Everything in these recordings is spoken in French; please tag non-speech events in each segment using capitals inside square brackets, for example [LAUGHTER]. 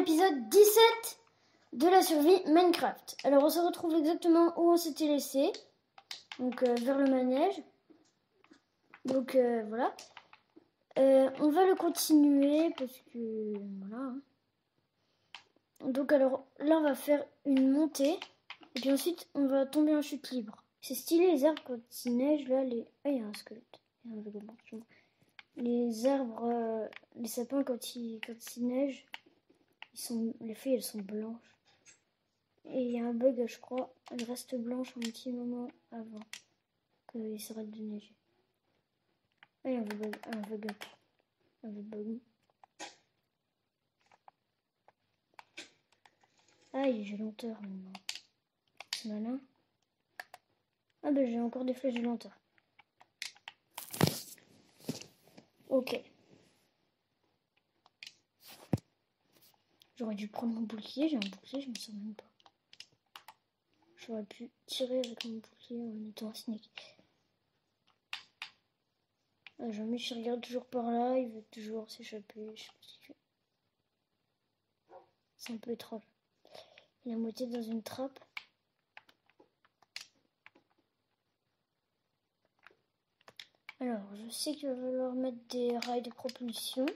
l'épisode 17 de la survie Minecraft. Alors on se retrouve exactement où on s'était laissé. Donc euh, vers le manège. Donc euh, voilà. Euh, on va le continuer parce que voilà. hein. Donc alors là on va faire une montée. Et puis ensuite on va tomber en chute libre. C'est stylé les arbres quand il neige là. Les... Ah il y a un squelette. Les arbres, les sapins quand il, quand il neige, les feuilles elles sont blanches. Et il y a un bug je crois. Elles restent blanches un petit moment avant qu'il s'arrête de neiger. Ah il y a un bug. Un bug. Un bug. Aïe, j'ai lenteur maintenant. C'est malin. Ah ben j'ai encore des flèches de lenteur. Ok. J'aurais dû prendre mon bouclier. J'ai un bouclier, je me sens même pas. J'aurais pu tirer avec mon bouclier en étant un snake. Ah, Jean-Mich regarde toujours par là, il veut toujours s'échapper. Je sais pas ce qu'il fait. C'est un peu étrange. Il est moitié dans une trappe. Alors, je sais qu'il va falloir mettre des rails de propulsion.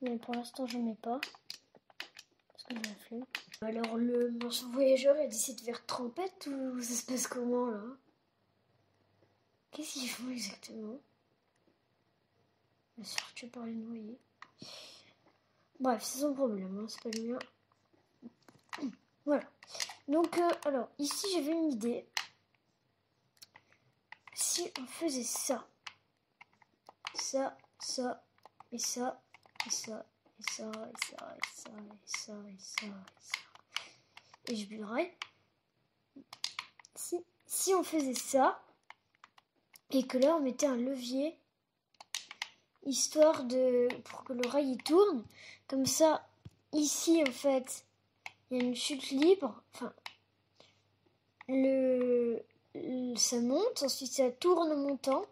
Mais pour l'instant, je mets pas. La. Alors, le marchand voyageur, il a décidé de faire trompette ou ça se passe comment là? Qu'est-ce qu'ils font exactement? Bien sûr, tu par les noyer. Bref, c'est son problème, hein, c'est pas le mien. Voilà. Donc, euh, alors, ici, j'avais une idée si on faisait ça, ça, ça, et ça, et ça, et ça, et ça, et ça, et ça, et ça, et ça, et je burerais. Si, si on faisait ça, et que là on mettait un levier, histoire de, pour que le rail il tourne, comme ça, ici en fait, il y a une chute libre, enfin, le, ça monte, ensuite ça tourne en montant.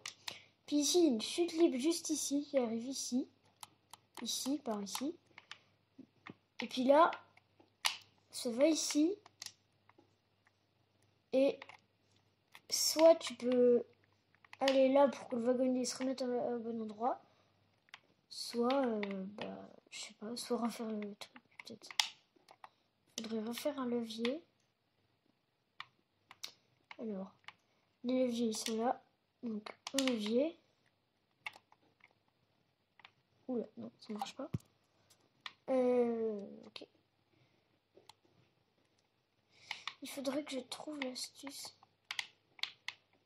Puis ici, il y a une chute libre juste ici, qui arrive ici. Ici, par ici. Et puis là, ça va ici. Et soit tu peux aller là pour que le wagonnier se remette au bon endroit. Soit, euh, bah, je sais pas, soit refaire le truc, peut-être. Faudrait refaire un levier. Alors, les leviers ils sont là. Donc, un levier. Oula, non, ça marche pas. Euh, ok. Il faudrait que je trouve l'astuce.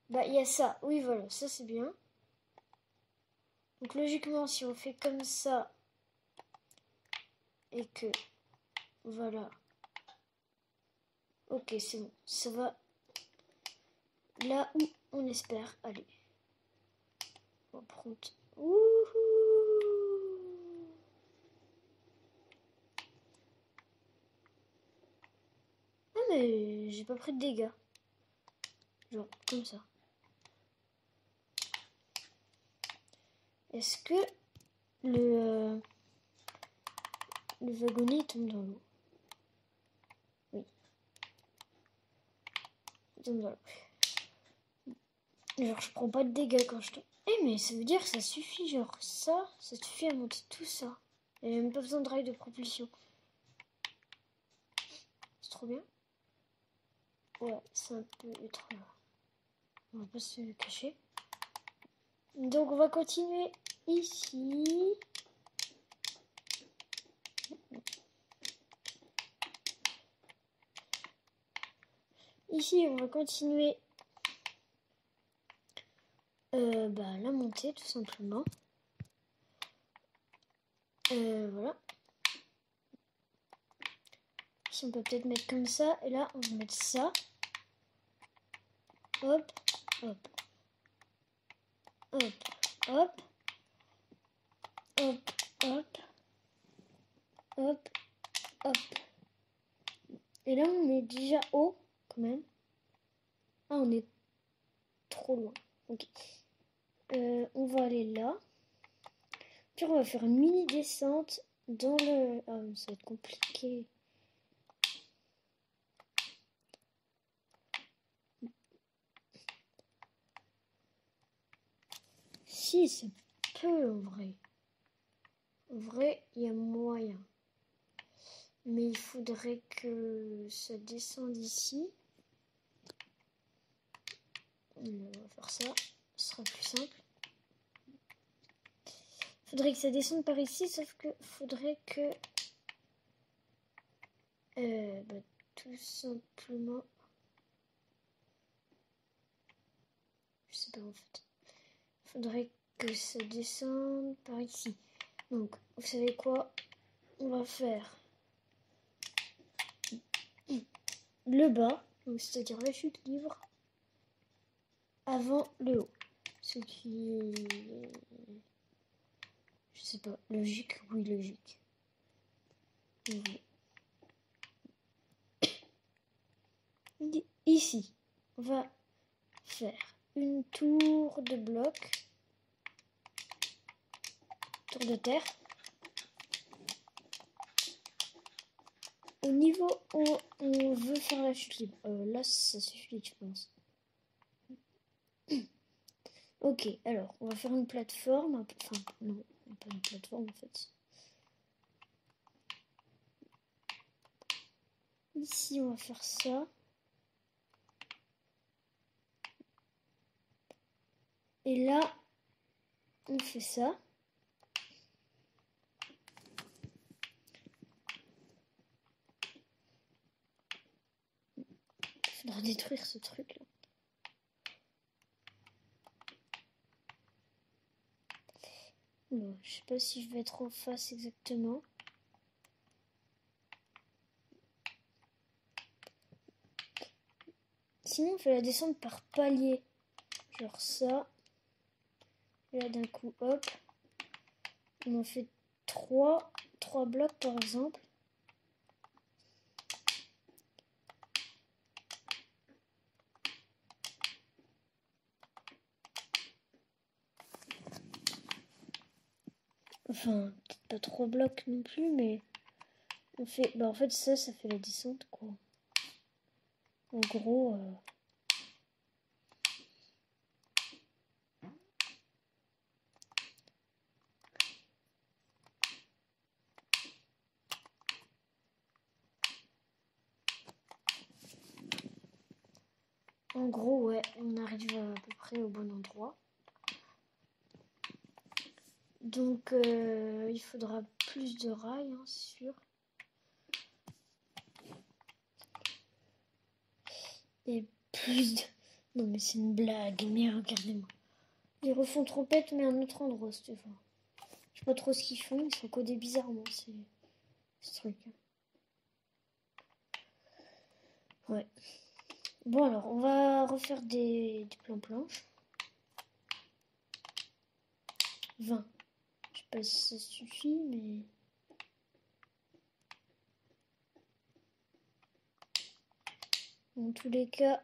Bah, il y a ça. Oui, voilà, ça c'est bien. Donc, logiquement, si on fait comme ça et que. Voilà. Ok, c'est bon. Ça va là où on espère aller. On prend. Ah mais j'ai pas pris de dégâts. Genre comme ça. Est-ce que le euh, le wagonnet tombe dans l'eau? Oui. Il tombe dans l'eau. Genre, je prends pas de dégâts quand je tombe. Eh, mais ça veut dire que ça suffit, genre, ça, ça suffit à monter tout ça. Et j'ai même pas besoin de rail de propulsion. C'est trop bien. Ouais, c'est un peu étrange. On va pas se cacher. Donc, on va continuer ici. Ici, on va continuer euh, bah, la montée tout simplement. Euh, voilà. Ici on peut peut-être mettre comme ça. Et là on va mettre ça. Hop, hop. Hop, hop. Hop, hop. Hop, hop. Et là on est déjà haut quand même. Ah on est trop loin. Ok. Euh, on va aller là. Puis on va faire une mini descente dans le... Ah, ça va être compliqué. Peut en vrai. Vrai, il y a moyen. Mais il faudrait que ça descende ici. On va faire ça. Ce sera plus simple. Il faudrait que ça descende par ici, sauf que faudrait que... Euh, bah, tout simplement... Je sais pas en fait. Faudrait que ça descende par ici. Donc, vous savez quoi On va faire? Le bas, c'est-à-dire la chute libre, avant le haut. Ce qui est... Je sais pas, logique, oui, logique. Ici, on va faire une tour de bloc, tour de terre. Au niveau où on veut faire la chute libre, euh, là ça suffit, je pense. [CLEARS THROAT] ok, alors on va faire une plateforme. Enfin, non, pas une plateforme en fait. Ici, on va faire ça. Et là, on fait ça. Détruire ce truc là. Bon, je sais pas si je vais être en face exactement. Sinon, on fait la descente par palier. Genre ça. Là, d'un coup, hop. On en fait trois, trois blocs par exemple. Enfin, peut-être pas trois blocs non plus, mais on fait. Bah, en fait, ça, ça fait la descente, quoi. En gros. Euh, en gros, ouais, on arrive à peu près au bon endroit. Donc, euh, il faudra plus de rails, hein, sûr. Et plus de... Non, mais c'est une blague, mais regardez-moi. Ils refont trompette, mais à un autre endroit, cette fois. Je sais pas trop ce qu'ils font, ils sont codés bizarrement, c'est ce truc. Ouais. Bon, alors, on va refaire des, des plans planches. 20 pas si ça suffit, mais... En tous les cas,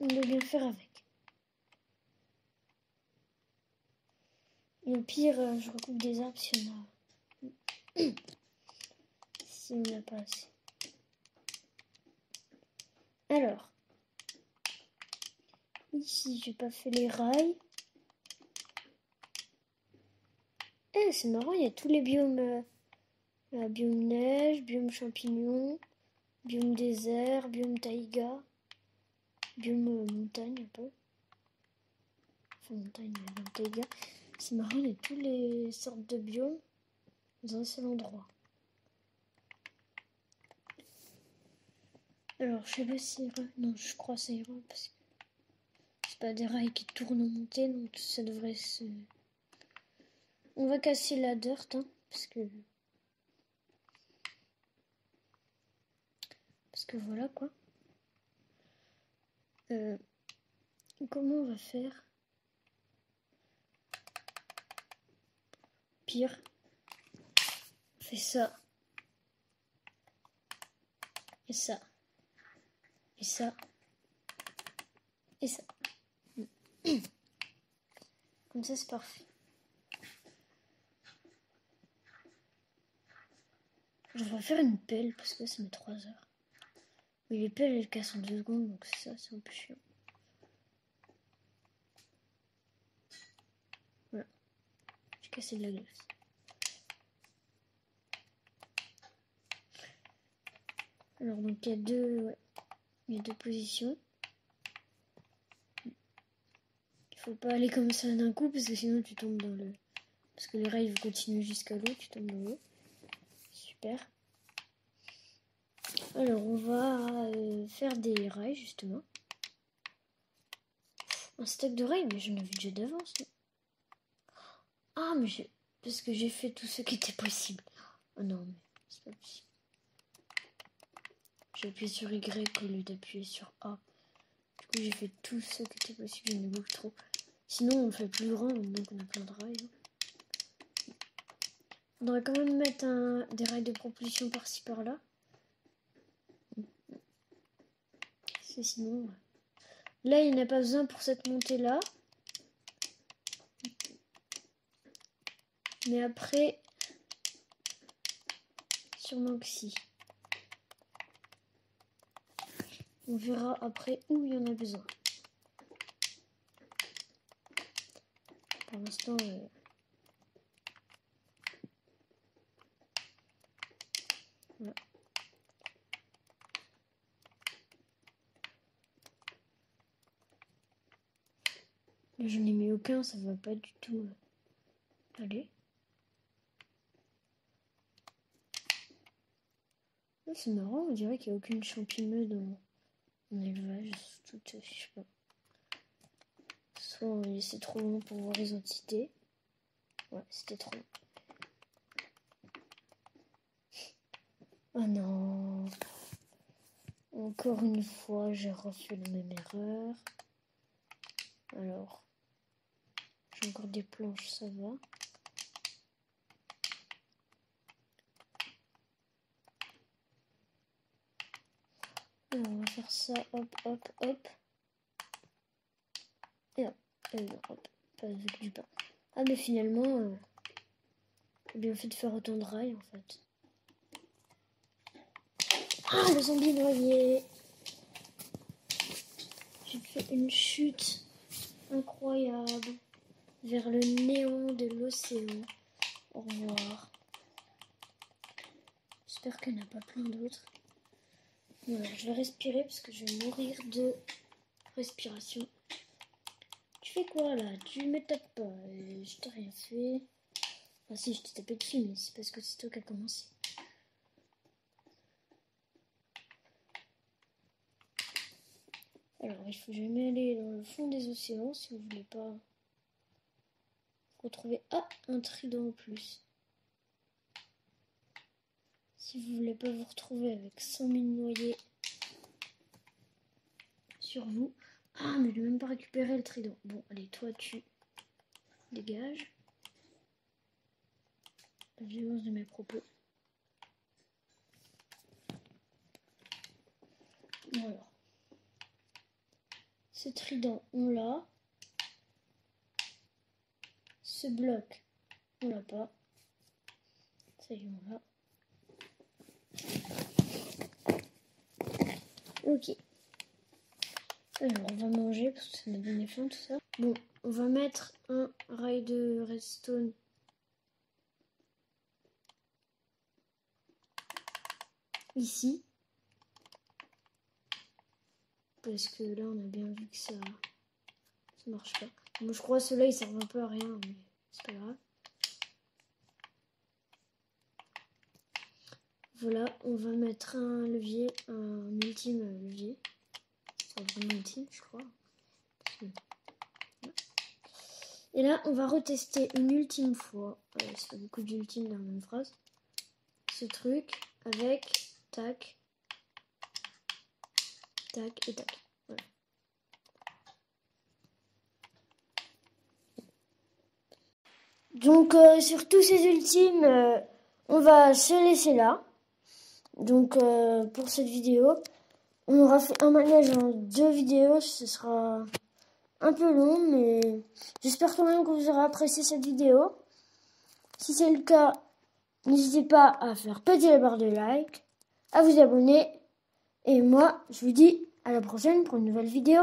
on doit bien faire avec. au pire, euh, je recoupe des arbres si on a... [COUGHS] si on n'a pas assez. Alors, ici, j'ai pas fait les rails. C'est marrant, il y a tous les biomes. Euh, biome neige, biome champignon, biome désert, biome taïga, biome euh, montagne un peu. Enfin, montagne, biome taïga. C'est marrant, il y a toutes les sortes de biomes dans un seul endroit. Alors, je sais pas si Non, je crois que ça ira parce que c'est pas des rails qui tournent en montée, donc ça devrait se. On va casser la dirt, hein, parce que... Parce que voilà, quoi. Euh, comment on va faire Pire. On fait ça. Et ça. Et ça. Et ça. Comme ça, c'est parfait. Je devrais faire une pelle parce que ça met 3 heures. Mais les pelles elles cassent en 2 secondes donc ça c'est un peu chiant. Voilà. J'ai cassé de la glace. Alors donc il y a deux, ouais, il y a deux positions. Il faut pas aller comme ça d'un coup parce que sinon tu tombes dans le, parce que les rails continuent jusqu'à l'eau, tu tombes dans l'eau. Alors on va euh, faire des rails justement. Un stack de rails, mais j'en avais déjà d'avance. Ah mais j'ai, parce que j'ai fait tout ce qui était possible. Oh non mais c'est pas possible. J'ai appuyé sur Y au lieu d'appuyer sur A. Du coup, j'ai fait tout ce qui était possible. Il me beaucoup trop. Sinon, on fait plus grand, donc on a plein de rails. On devrait quand même mettre des rails de propulsion par-ci par-là. Sinon. Là, il n'y a pas besoin pour cette montée-là. Mais après, sûrement que si. On verra après où il y en a besoin. Pour l'instant, euh, voilà. Là, je n'ai mis aucun, ça va pas du tout euh, aller. C'est marrant, on dirait qu'il n'y a aucune champignonneuse dans en élevage, tout, je sais pas. Soit on laissait trop long pour voir les entités. Ouais, c'était trop long. Oh non. Encore une fois, j'ai refait la même erreur. Alors, j'ai encore des planches, ça va. on va faire ça, hop, hop, hop. Et hop, hop, avec du pain. Ah, mais finalement, euh, bien fait de faire autant de rails en fait. Ah, le zombie noyé J'ai fait une chute incroyable vers le néant de l'océan. Au revoir. J'espère qu'il n'y en a pas plein d'autres je vais respirer parce que je vais mourir de respiration. Tu fais quoi là? Tu me tapes pas. Je t'ai rien fait. Enfin si, je t'ai tapé dessus, mais c'est parce que c'est toi qui as commencé. Alors, il faut jamais aller dans le fond des océans si vous voulez pas retrouver... Ah, un trident en plus. Si vous voulez pas vous retrouver avec 100 000 noyés sur vous. Ah, mais je même pas récupéré le trident. Bon, allez, toi, tu dégages. La violence de mes propos. Alors. Ce trident, on l'a. Ce bloc, on l'a pas. Ça y est, on l'a. Ok. Alors, on va manger parce que ça m'a donné faim tout ça. Bon, on va mettre un rail de redstone. Ici. Parce que là, on a bien vu que ça, ça marche pas. Moi, je crois que ceux-là, ils servent un peu à rien, mais Voilà, on va mettre un levier, un ultime levier. C'est vraiment ultime, je crois. Et là, on va retester une ultime fois. Ouais, c'est beaucoup d'ultime dans la même phrase. Ce truc avec tac, tac et tac. Voilà. Donc, euh, sur tous ces ultimes, euh, on va se laisser là. Donc euh, pour cette vidéo, on aura fait un manège en deux vidéos. Ce sera un peu long, mais j'espère quand même que vous aurez apprécié cette vidéo. Si c'est le cas, N'hésitez pas à faire petit la barre de like, à vous abonner. Et moi, je vous dis à la prochaine pour une nouvelle vidéo.